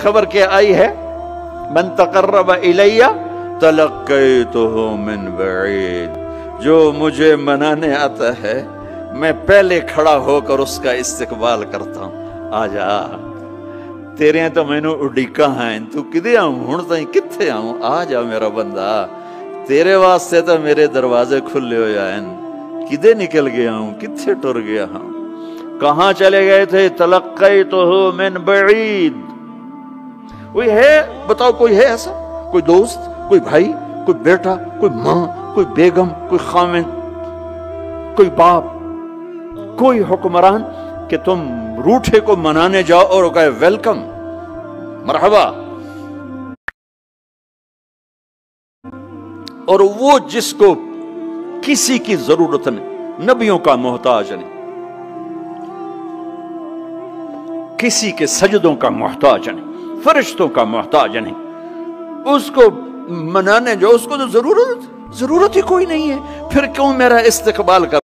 खबर क्या आई है? मन तकर्रब इलैया तलक तो मिन बईद. जो मुझे मनाने आता है, मैं पहले खड़ा होकर उसका इस्तकबाल करता हूँ। आ जा तेरे तो मैनू उड़ीका है? तू कि आऊँ? हूँ ताई किथे आऊँ? आ जा मेरा बंदा, तेरे वास्ते तो मेरे दरवाजे खुले हो हैं। किदे निकल गया हूँ? किथे टुर गया हूँ? कहा चले गए थे? तलक तो हो मिन बईद। कोई है? बताओ कोई है ऐसा? कोई दोस्त, कोई भाई, कोई बेटा, कोई माँ, कोई बेगम, कोई खामिन, कोई बाप, कोई हुक्मरान कि तुम रूठे को मनाने जाओ और कहे वेलकम। मरहबा। और वो जिसको किसी की ज़रूरत नहीं, नबियों का मोहताज नहीं, किसी के सजदों का मोहताज नहीं फरिश्तों का मोहताज नहीं। उसको मनाने जो उसको तो ज़रूरत ज़रूरत ही कोई नहीं है। फिर क्यों मेरा इस्तकबाल कर